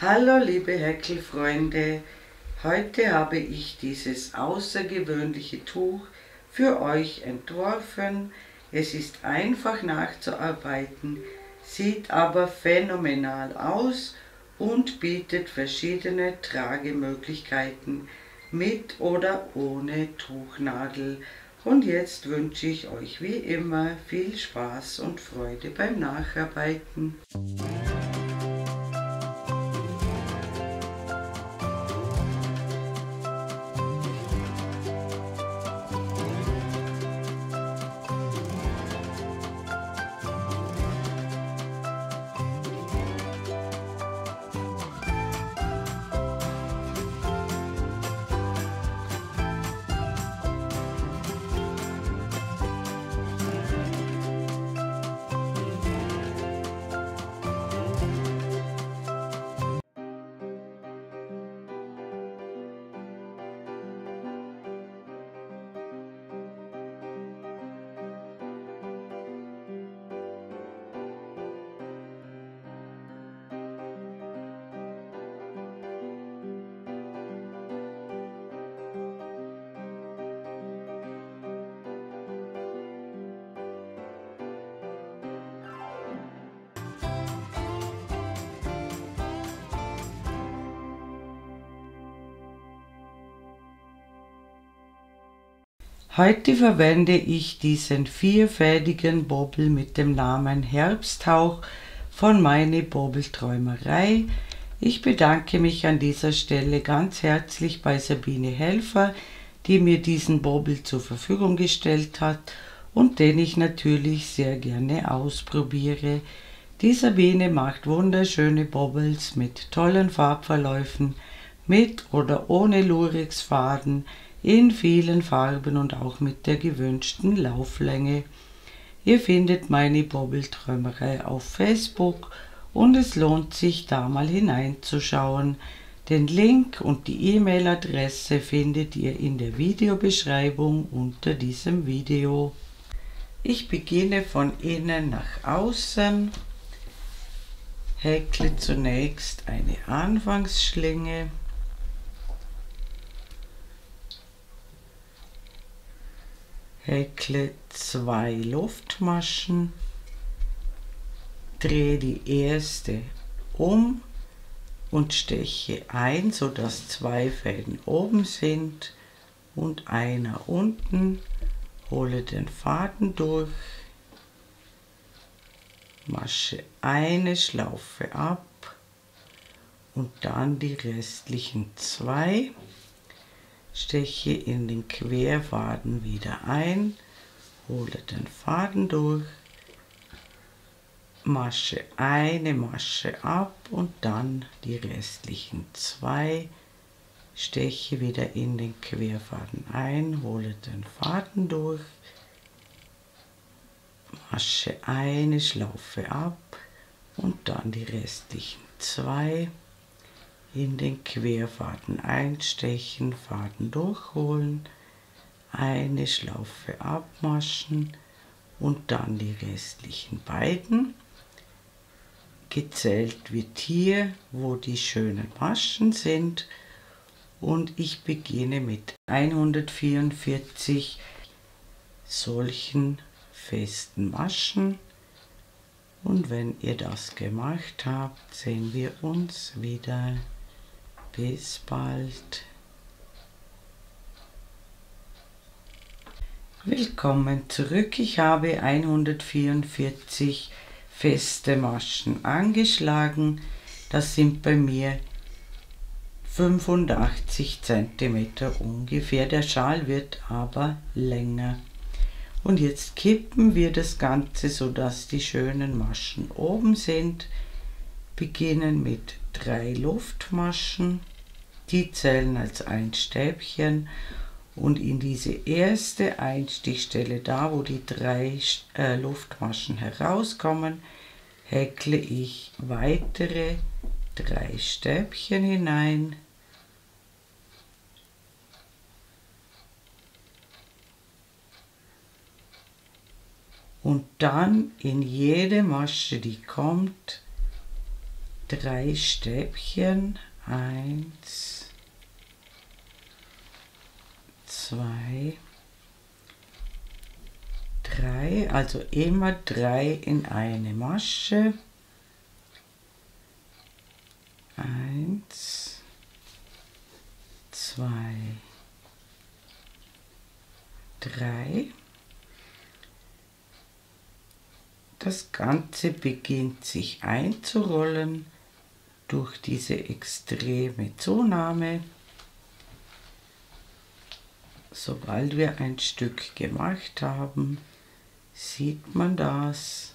Hallo liebe Häkelfreunde, heute habe ich dieses außergewöhnliche Tuch für euch entworfen. Es ist einfach nachzuarbeiten, sieht aber phänomenal aus und bietet verschiedene Tragemöglichkeiten mit oder ohne Tuchnadel. Und jetzt wünsche ich euch wie immer viel Spaß und Freude beim Nacharbeiten. Heute verwende ich diesen vierfädigen Bobbel mit dem Namen Herbsthauch von meine Bobbelträumerei. Ich bedanke mich an dieser Stelle ganz herzlich bei Sabine Helfer, die mir diesen Bobbel zur Verfügung gestellt hat und den ich natürlich sehr gerne ausprobiere. Die Sabine macht wunderschöne Bobbles mit tollen Farbverläufen, mit oder ohne Lurexfaden, in vielen Farben und auch mit der gewünschten Lauflänge. Ihr findet meine Bobbelträumerei auf Facebook und es lohnt sich da mal hineinzuschauen. Den Link und die E-Mail-Adresse findet ihr in der Videobeschreibung unter diesem Video. Ich beginne von innen nach außen, häkle zunächst eine Anfangsschlinge häkle zwei Luftmaschen, drehe die erste um und steche ein, sodass zwei Fäden oben sind und einer unten, hole den Faden durch, masche eine Schlaufe ab und dann die restlichen zwei steche in den Querfaden wieder ein, hole den Faden durch, Masche eine Masche ab und dann die restlichen zwei, steche wieder in den Querfaden ein, hole den Faden durch, Masche eine Schlaufe ab und dann die restlichen zwei, in den Querfaden einstechen, Faden durchholen, eine Schlaufe abmaschen und dann die restlichen beiden. Gezählt wird hier, wo die schönen Maschen sind und ich beginne mit 144 solchen festen Maschen und wenn ihr das gemacht habt, sehen wir uns wieder. Bis bald. Willkommen zurück. Ich habe 144 feste Maschen angeschlagen. Das sind bei mir 85 cm ungefähr. Der Schal wird aber länger. Und jetzt kippen wir das Ganze, so dass die schönen Maschen oben sind. Beginnen mit drei Luftmaschen, die zählen als ein Stäbchen und in diese erste Einstichstelle, da wo die drei äh, Luftmaschen herauskommen, häkle ich weitere drei Stäbchen hinein. Und dann in jede Masche, die kommt, drei Stäbchen. Eins, zwei, drei. Also immer drei in eine Masche. Eins, zwei, drei. Das Ganze beginnt sich einzurollen durch diese extreme Zunahme. Sobald wir ein Stück gemacht haben, sieht man das.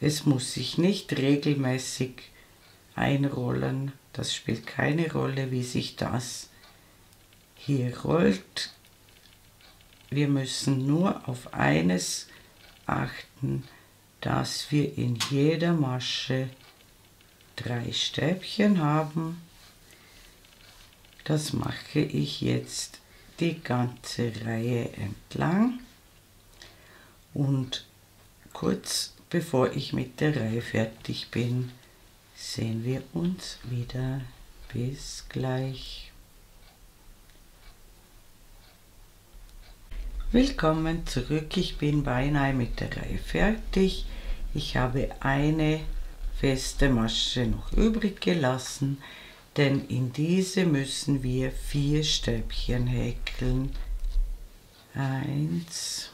Es muss sich nicht regelmäßig einrollen. Das spielt keine Rolle, wie sich das hier rollt. Wir müssen nur auf eines achten, dass wir in jeder Masche drei Stäbchen haben. Das mache ich jetzt die ganze Reihe entlang und kurz bevor ich mit der Reihe fertig bin, sehen wir uns wieder. Bis gleich. Willkommen zurück. Ich bin beinahe mit der Reihe fertig. Ich habe eine feste Masche noch übrig gelassen, denn in diese müssen wir vier Stäbchen häkeln. Eins,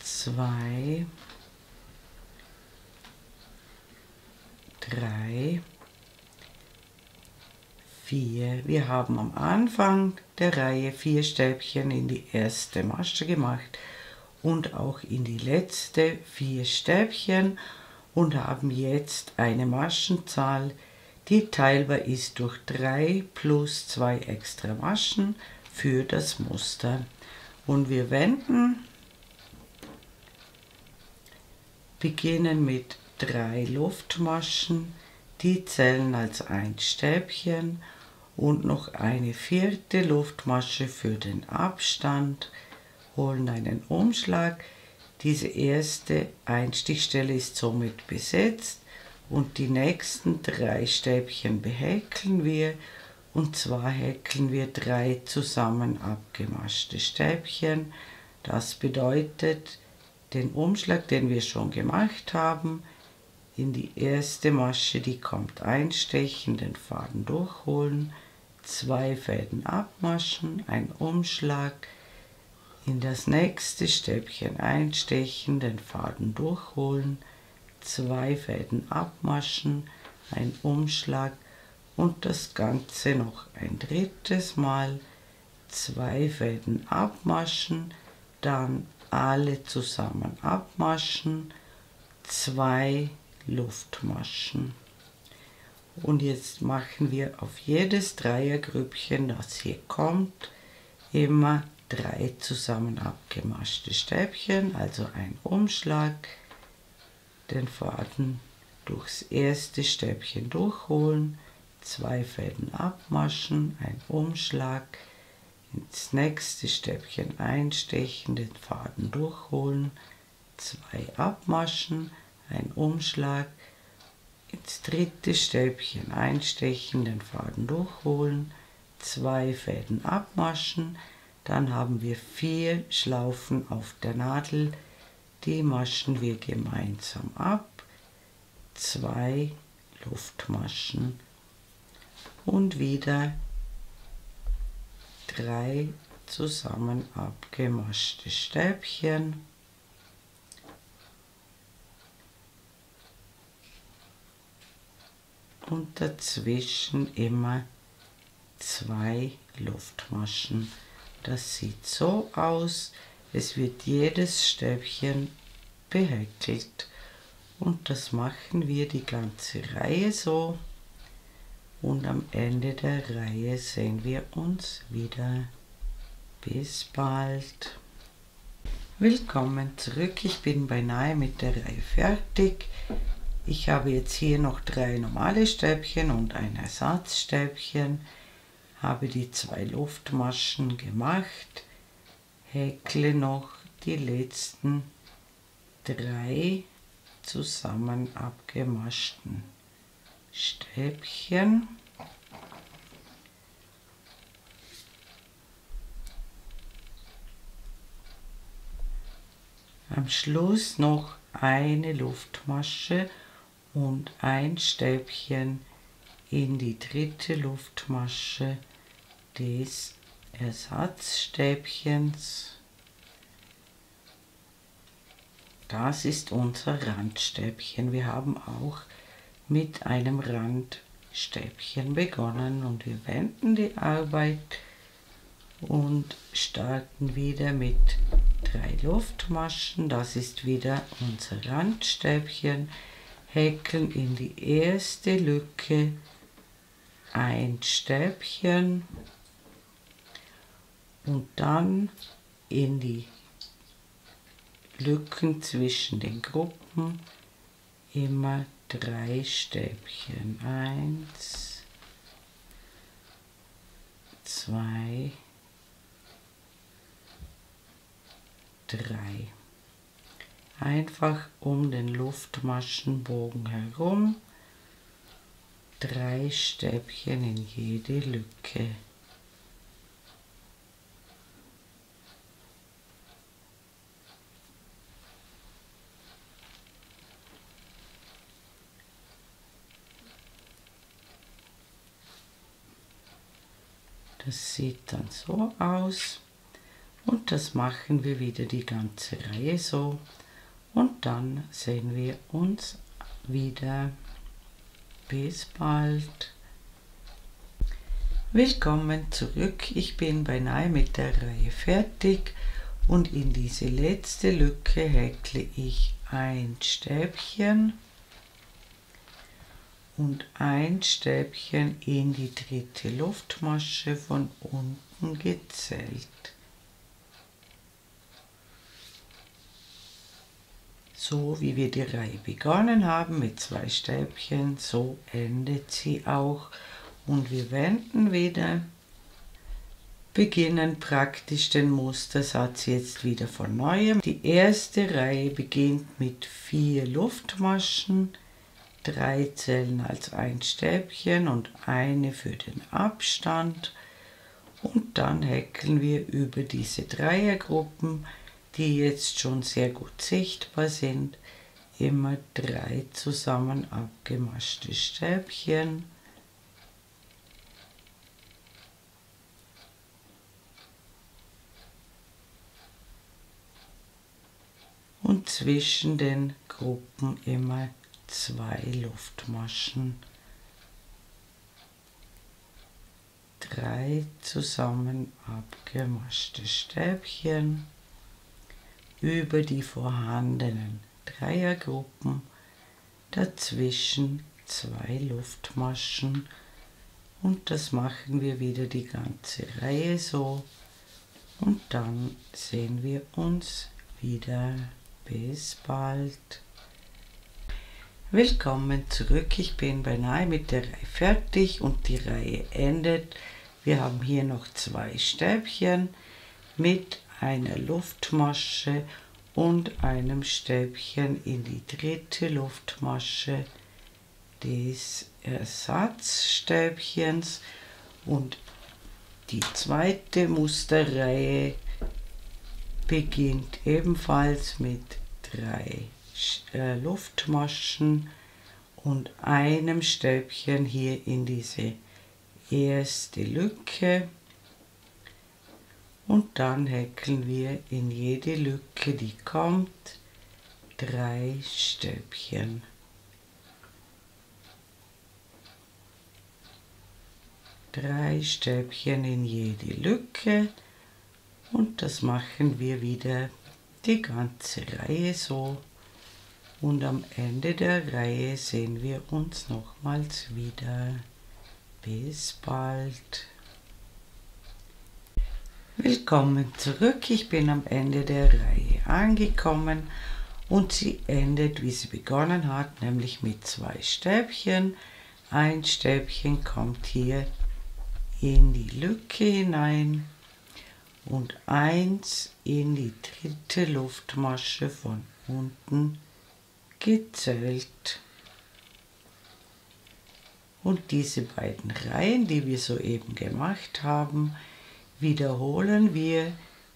zwei, drei, vier. Wir haben am Anfang der Reihe vier Stäbchen in die erste Masche gemacht und auch in die letzte vier Stäbchen und haben jetzt eine Maschenzahl, die teilbar ist durch 3 plus 2 extra Maschen für das Muster. Und wir wenden, beginnen mit drei Luftmaschen, die zählen als ein Stäbchen und noch eine vierte Luftmasche für den Abstand, holen einen Umschlag. Diese erste Einstichstelle ist somit besetzt und die nächsten drei Stäbchen behäkeln wir und zwar häkeln wir drei zusammen abgemaschte Stäbchen. Das bedeutet, den Umschlag, den wir schon gemacht haben, in die erste Masche, die kommt einstechen, den Faden durchholen, zwei Fäden abmaschen, ein Umschlag, in das nächste Stäbchen einstechen, den Faden durchholen, zwei Fäden abmaschen, ein Umschlag und das Ganze noch ein drittes Mal, zwei Fäden abmaschen, dann alle zusammen abmaschen, zwei Luftmaschen. Und jetzt machen wir auf jedes Dreiergrüppchen, das hier kommt, immer drei zusammen abgemaschte Stäbchen, also ein Umschlag, den Faden durchs erste Stäbchen durchholen, zwei Fäden abmaschen, ein Umschlag, ins nächste Stäbchen einstechen, den Faden durchholen, zwei abmaschen, ein Umschlag, ins dritte Stäbchen einstechen, den Faden durchholen, zwei Fäden abmaschen, dann haben wir vier Schlaufen auf der Nadel, die maschen wir gemeinsam ab, zwei Luftmaschen. Und wieder drei zusammen abgemaschte Stäbchen. Und dazwischen immer zwei Luftmaschen. Das sieht so aus, es wird jedes Stäbchen behäkelt und das machen wir die ganze Reihe so und am Ende der Reihe sehen wir uns wieder. Bis bald. Willkommen zurück, ich bin beinahe mit der Reihe fertig. Ich habe jetzt hier noch drei normale Stäbchen und ein Ersatzstäbchen, habe die zwei Luftmaschen gemacht, häkle noch die letzten drei zusammen abgemaschten Stäbchen. Am Schluss noch eine Luftmasche und ein Stäbchen in die dritte Luftmasche des Ersatzstäbchens. Das ist unser Randstäbchen. Wir haben auch mit einem Randstäbchen begonnen und wir wenden die Arbeit und starten wieder mit drei Luftmaschen. Das ist wieder unser Randstäbchen. Häkeln in die erste Lücke ein Stäbchen und dann in die Lücken zwischen den Gruppen immer drei Stäbchen. Eins, zwei, drei. Einfach um den Luftmaschenbogen herum drei Stäbchen in jede Lücke. Das sieht dann so aus und das machen wir wieder die ganze Reihe so und dann sehen wir uns wieder. Bis bald. Willkommen zurück. Ich bin beinahe mit der Reihe fertig und in diese letzte Lücke häkle ich ein Stäbchen und ein Stäbchen in die dritte Luftmasche von unten gezählt. So wie wir die Reihe begonnen haben mit zwei Stäbchen, so endet sie auch. Und wir wenden wieder, beginnen praktisch den Mustersatz jetzt wieder von neuem. Die erste Reihe beginnt mit vier Luftmaschen, drei Zellen als ein Stäbchen und eine für den Abstand. Und dann häkeln wir über diese Dreiergruppen die jetzt schon sehr gut sichtbar sind, immer drei zusammen abgemaschte Stäbchen. Und zwischen den Gruppen immer zwei Luftmaschen. Drei zusammen abgemaschte Stäbchen über die vorhandenen Dreiergruppen, dazwischen zwei Luftmaschen und das machen wir wieder die ganze Reihe so und dann sehen wir uns wieder. Bis bald. Willkommen zurück. Ich bin beinahe mit der Reihe fertig und die Reihe endet. Wir haben hier noch zwei Stäbchen mit einer Luftmasche und einem Stäbchen in die dritte Luftmasche des Ersatzstäbchens und die zweite Musterreihe beginnt ebenfalls mit drei Luftmaschen und einem Stäbchen hier in diese erste Lücke und dann häkeln wir in jede Lücke, die kommt, drei Stäbchen. Drei Stäbchen in jede Lücke und das machen wir wieder die ganze Reihe so. Und am Ende der Reihe sehen wir uns nochmals wieder. Bis bald. Willkommen zurück. Ich bin am Ende der Reihe angekommen und sie endet, wie sie begonnen hat, nämlich mit zwei Stäbchen. Ein Stäbchen kommt hier in die Lücke hinein und eins in die dritte Luftmasche von unten gezählt. Und diese beiden Reihen, die wir soeben gemacht haben, wiederholen wir,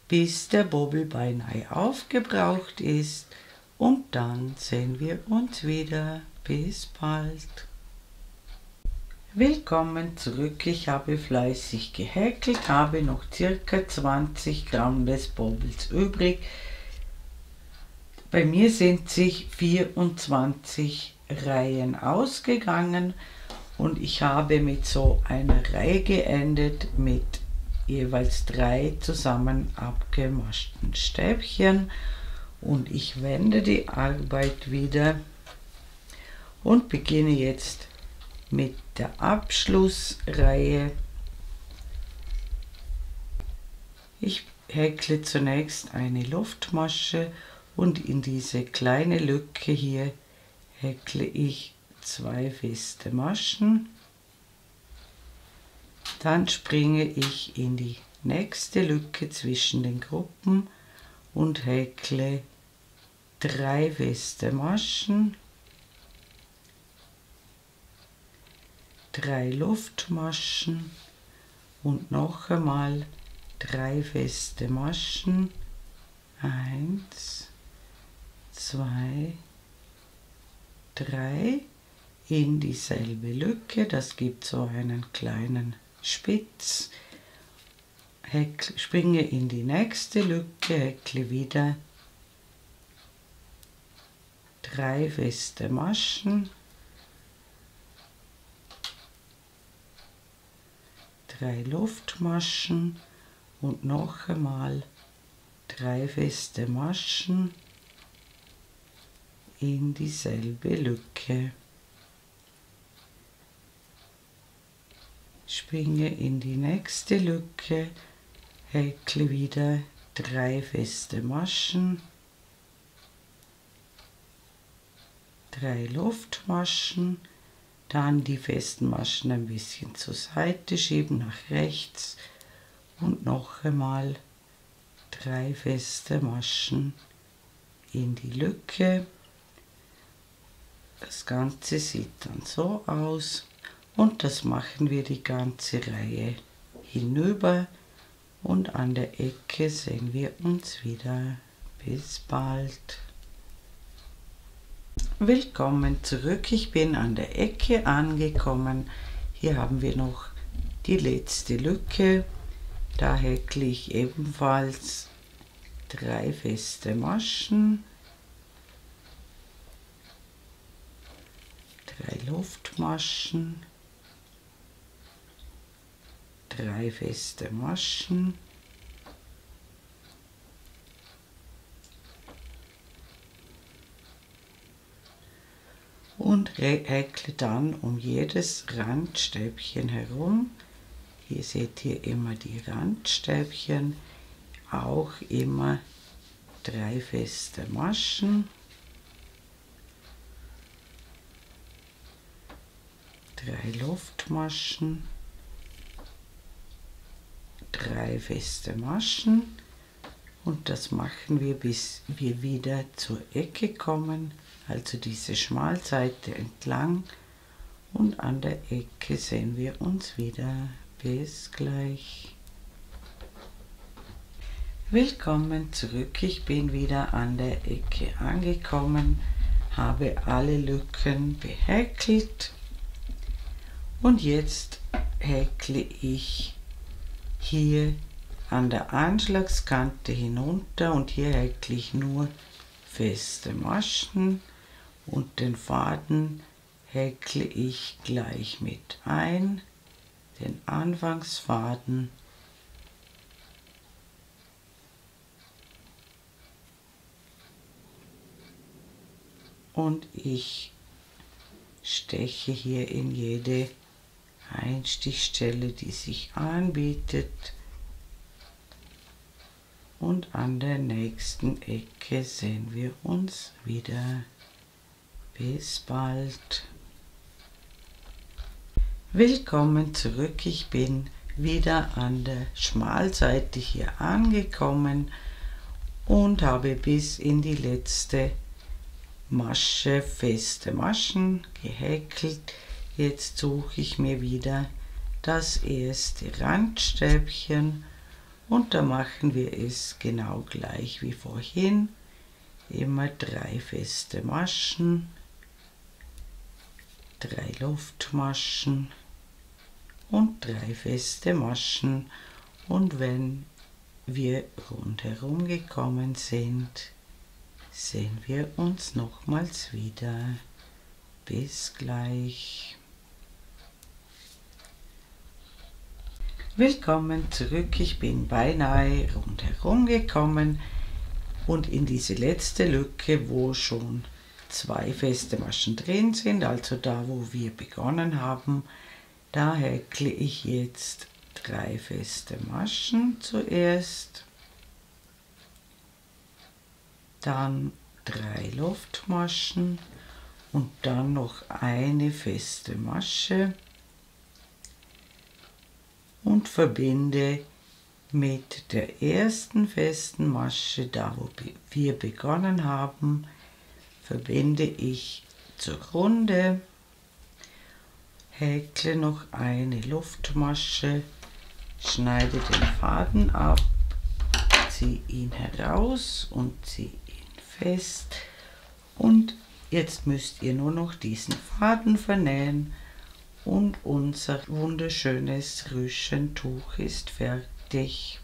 bis der Bobbel beinahe aufgebraucht ist und dann sehen wir uns wieder. Bis bald. Willkommen zurück. Ich habe fleißig gehäkelt, habe noch circa 20 Gramm des Bobbels übrig. Bei mir sind sich 24 Reihen ausgegangen und ich habe mit so einer Reihe geendet mit jeweils drei zusammen abgemaschten Stäbchen und ich wende die Arbeit wieder und beginne jetzt mit der Abschlussreihe. Ich häkle zunächst eine Luftmasche und in diese kleine Lücke hier häkle ich zwei feste Maschen. Dann springe ich in die nächste Lücke zwischen den Gruppen und häkle drei feste Maschen, drei Luftmaschen und noch einmal drei feste Maschen. Eins, zwei, drei in dieselbe Lücke. Das gibt so einen kleinen Spitz. Häkle, springe in die nächste Lücke, häkle wieder drei feste Maschen, drei Luftmaschen und noch einmal drei feste Maschen in dieselbe Lücke. Springe in die nächste Lücke, häkle wieder drei feste Maschen, drei Luftmaschen, dann die festen Maschen ein bisschen zur Seite schieben nach rechts und noch einmal drei feste Maschen in die Lücke. Das Ganze sieht dann so aus und das machen wir die ganze Reihe hinüber und an der Ecke sehen wir uns wieder. Bis bald. Willkommen zurück. Ich bin an der Ecke angekommen. Hier haben wir noch die letzte Lücke. Da häkle ich ebenfalls drei feste Maschen, drei Luftmaschen drei feste Maschen. Und häkle dann um jedes Randstäbchen herum. Hier seht ihr immer die Randstäbchen, auch immer drei feste Maschen. Drei Luftmaschen. Drei feste Maschen. Und das machen wir bis wir wieder zur Ecke kommen, also diese Schmalseite entlang. Und an der Ecke sehen wir uns wieder. Bis gleich. Willkommen zurück, ich bin wieder an der Ecke angekommen, habe alle Lücken behäkelt und jetzt häkle ich hier an der Anschlagskante hinunter und hier häkle ich nur feste Maschen und den Faden häkle ich gleich mit ein, den Anfangsfaden. Und ich steche hier in jede Einstichstelle, die sich anbietet. Und an der nächsten Ecke sehen wir uns wieder. Bis bald. Willkommen zurück. Ich bin wieder an der Schmalseite hier angekommen und habe bis in die letzte Masche, feste Maschen gehäkelt. Jetzt suche ich mir wieder das erste Randstäbchen und da machen wir es genau gleich wie vorhin. Immer drei feste Maschen, drei Luftmaschen und drei feste Maschen und wenn wir rundherum gekommen sind, sehen wir uns nochmals wieder. Bis gleich. Willkommen zurück, ich bin beinahe rundherum gekommen und in diese letzte Lücke, wo schon zwei feste Maschen drin sind, also da wo wir begonnen haben, da häkle ich jetzt drei feste Maschen zuerst, dann drei Luftmaschen und dann noch eine feste Masche und verbinde mit der ersten festen Masche, da wo wir begonnen haben, verbinde ich zur Runde, häkle noch eine Luftmasche, schneide den Faden ab, ziehe ihn heraus und ziehe ihn fest. Und jetzt müsst ihr nur noch diesen Faden vernähen und unser wunderschönes Rüschentuch ist fertig.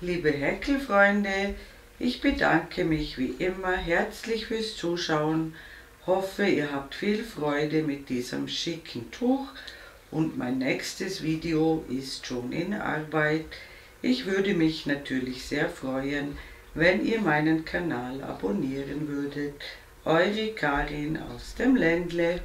Liebe Häkelfreunde, ich bedanke mich wie immer herzlich fürs Zuschauen, hoffe ihr habt viel Freude mit diesem schicken Tuch und mein nächstes Video ist schon in Arbeit. Ich würde mich natürlich sehr freuen, wenn ihr meinen Kanal abonnieren würdet. Eure Karin aus dem Ländle.